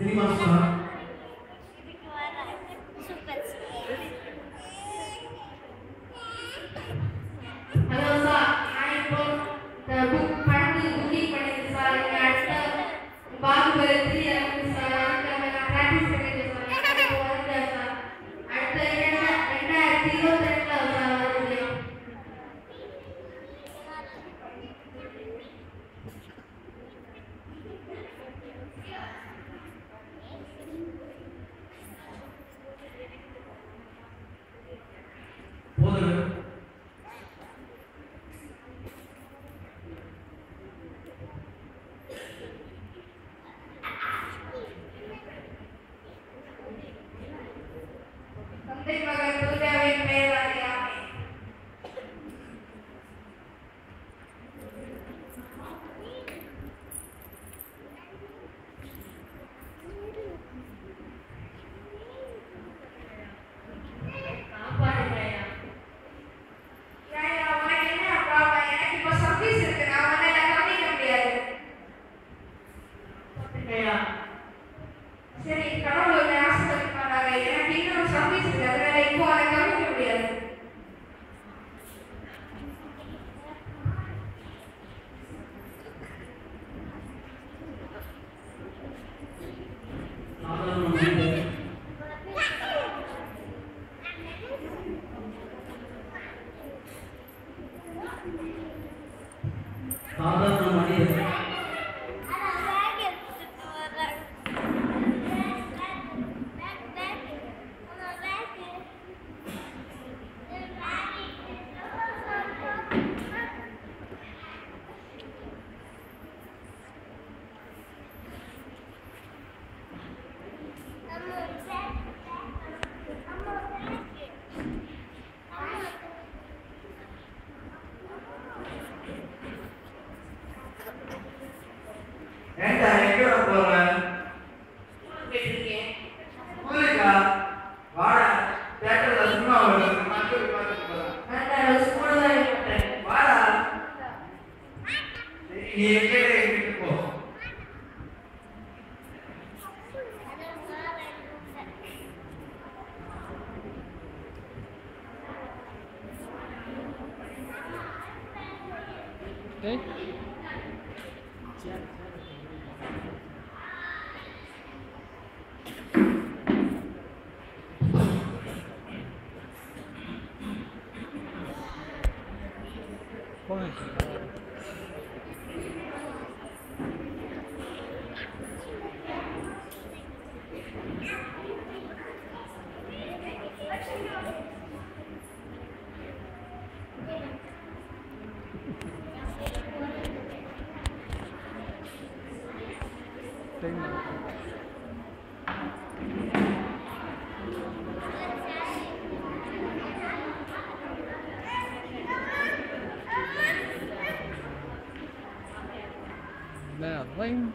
Terima surat இல்லையா சரி கடவுள் ஒரு ஆசிரியர் பண்ணாங்க எனக்கு இன்னும் சர்வீஸ் இருக்கு அதனால இப்போ அதை கவனிக்க முடியாது Father, đấy Ôi. Thank you. tên đây là vinh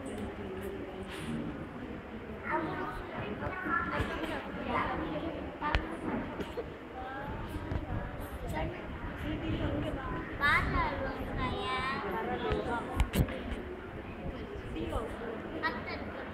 Bát là? Husband.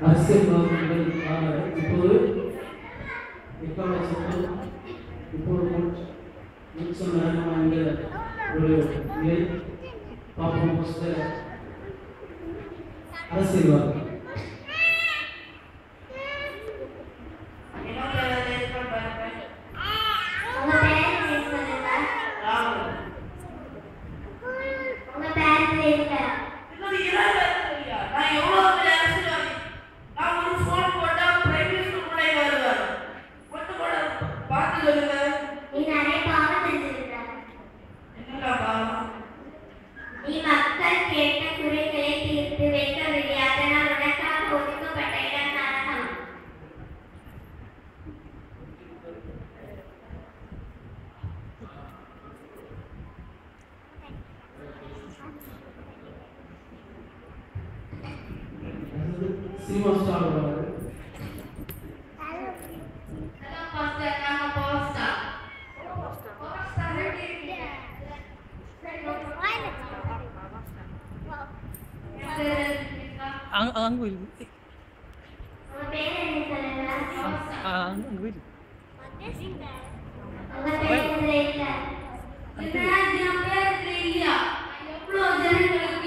அரசியல்வாதிகள் இப்போது எக்காலத்தில் இப்போது நிச்சயம் நேரம் வாய்ந்த ஒரு நிலை பாப்போம் அரசியல்வாதி శ్రీవస్తాడు ang ang will. Ang ang will. Well,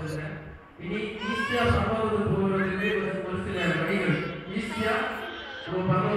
করতেছেন ইনি ইসিয়া সম্পর্কে বলছিলেন ইসিয়া ও বাংলা